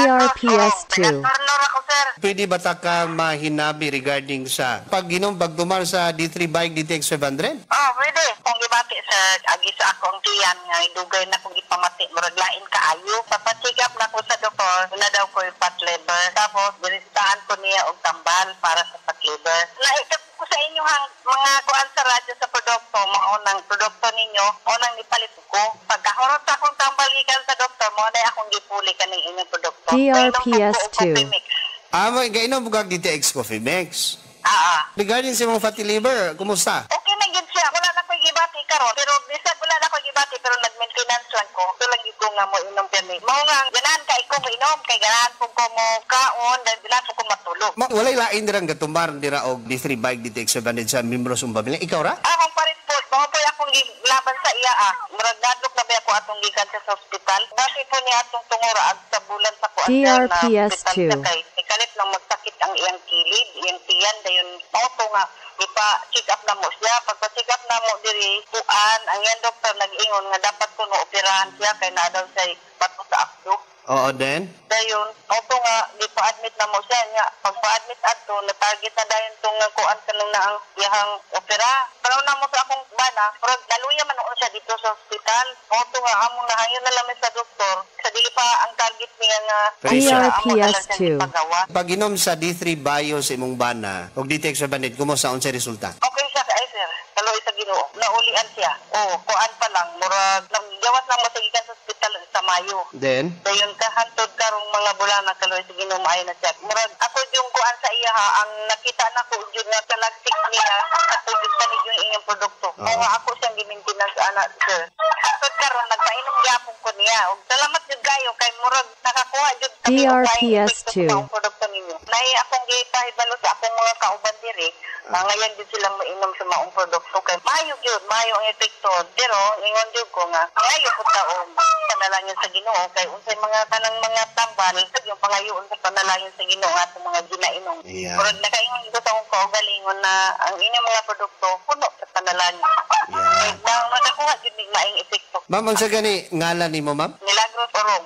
TRPS2. Nagtornor ako, sir. Pwede ba ta ka mahinabi regarding sa pag ginom pagdumar sa D3 bike DTX 500? Oh, pwede. Kung gibati sa agi sa ako ang tiyan nga idugay na kung gipamati murag lain kaayo. Papacheck-up na ko sa doktor, na daw ko yung fat liver. Tapos binistaan ko niya og tambal para sa fat liver. Naitap ko sa inyo hang mga kuan sa radyo sa produkto, maunang produkto ninyo, unang ipalit ko. Pagkahurot sa akong tambal gikan sa doktor, mo na akong gipuli kaning inyong produkto. DRPS2. Coffee mix. Ah, may gainom bugag DTX Coffee Mix. Ah, ah. Regarding sa mga fatty liver, kumusta? Okay na gid siya. Wala na ko gibati karon. Pero bisag wala na ko gibati pero nag-maintenance lang ko. So lagi ko nga mo inom pirmi. Mao nga ganahan kay ko inom kay ganahan po ko mo kaon dahil po ko matulog. Ma walay lain dirang gatumbar dira og D3 bike DTX 700 sa membro sa pamilya. Ikaw ra? Akong parit po, mao po akong laban sa iya ah. Murag nadlok na ba ako atong gikan sa hospital. Basi po ni atong tungura ag sa bulan sa kuan TRPS2. kay ikalit lang magsakit ang iyang kilid, iyang tiyan dayon mao to nga ipa check up na mo siya. Pagpa check up na mo diri kuan ang yan doktor nag-ingon nga dapat ko no operahan siya kay naa daw siya bato sa akdo Oo, then? dayon auto nga di pa admit na mo siya nya pag pa-admit adto na target na dayon tong nga kuan kanang na ang iyang opera pero na mo sa akong bana pero naluya man ako siya dito sa hospital auto nga amo na hayon na lang sa doktor sa dili pa ang target niya nga Pressure. amo na lang siya TRPS2. ipagawa. Pag inom sa D3 bio sa imong bana og DTX 700, kumusta unsay resulta? Okay siya kay sir. Kaloy sa Ginoo. Naulian siya. Oo, kuan pa lang murag gawas lang masagikan sa ospital sa Mayo. Then? Dayon ka hantod karong mga bulan na kaloy sa Ginoo maayo na siya. Murag ako yung kuan sa iya ha ang nakita na ko jud nga talagsik niya ako jud sa yung inyong produkto. Kaya ako siyang gi-maintenance ana sir. Hantod karon nagpainom gyapon ko niya. Og salamat jud kayo kay murag nakakuha jud kami og maayong DRPS2. epekto sa akong produkto ninyo. Nay akong gipahibalo sa akong mga kauban diri na ngayon din silang mainom sa maong produkto. Kay mayo gyud mayo ang epekto. Pero ingon jud ko nga mayo pud taon panalangin sa Ginoo. Kay unsay mga kanang mga tambal sa yung pangayoon sa panalangin sa Ginoo nga atong mga ginainom Yeah. Murag nakaingon sa akong kaugalingon na ang inyong mga produkto puno sa panalangin. Yeah. Nang makakuha jud ning maing epekto. Ma'am, ang sa gani ngalan nimo, ma'am? Milagros Orong